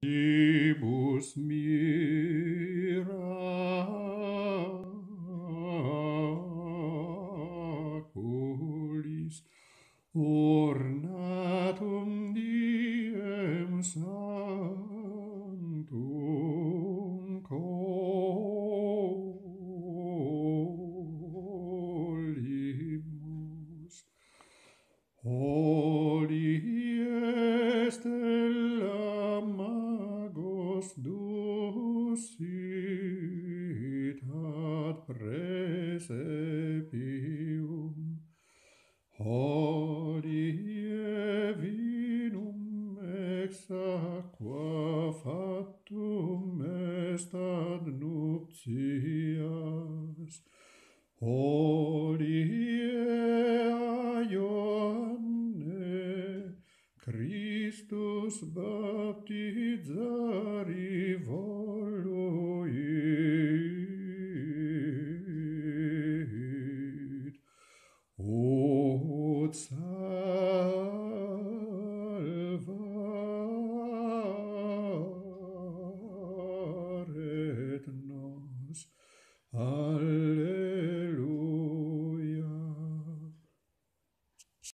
Ibus miraculis ornatum di sit ad presepium hodie vinum ex aqua factum est ad nuptias. Hodie Christus baptizari Codes, ne?